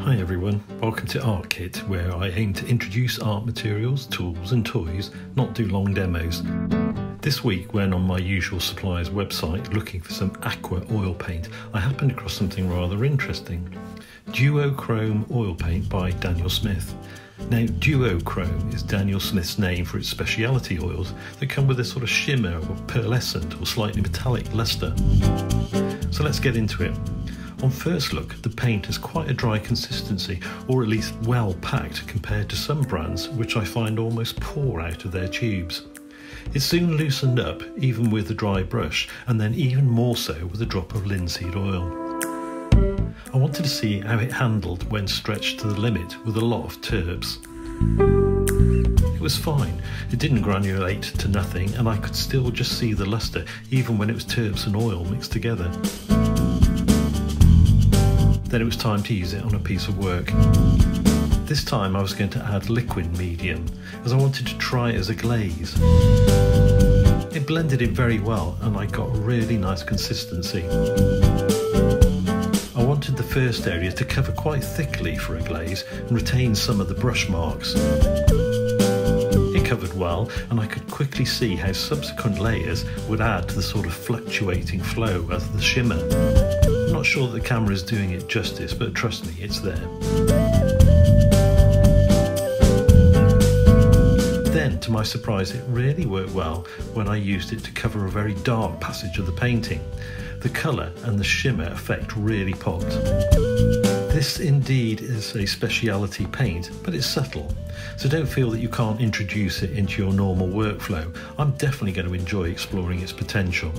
Hi everyone, welcome to Art Kit, where I aim to introduce art materials, tools, and toys, not do long demos. This week, when on my usual supplier's website looking for some aqua oil paint, I happened across something rather interesting Duochrome oil paint by Daniel Smith. Now, duochrome is Daniel Smith's name for its speciality oils that come with a sort of shimmer or pearlescent or slightly metallic luster. So let's get into it. On first look, the paint has quite a dry consistency, or at least well packed compared to some brands, which I find almost pour out of their tubes. It soon loosened up, even with a dry brush, and then even more so with a drop of linseed oil. I wanted to see how it handled when stretched to the limit with a lot of turps. It was fine, it didn't granulate to nothing, and I could still just see the luster even when it was turps and oil mixed together. Then it was time to use it on a piece of work. This time I was going to add Liquin medium, as I wanted to try it as a glaze. It blended it very well and I got really nice consistency I wanted the first area to cover quite thickly for a glaze and retain some of the brush marks. It covered well and I could quickly see how subsequent layers would add to the sort of fluctuating flow of the shimmer. Not sure that the camera is doing it justice, but trust me, it's there. Then, to my surprise, it really worked well when I used it to cover a very dark passage of the painting the colour and the shimmer effect really popped. This indeed is a speciality paint, but it's subtle, so don't feel that you can't introduce it into your normal workflow. I'm definitely going to enjoy exploring its potential.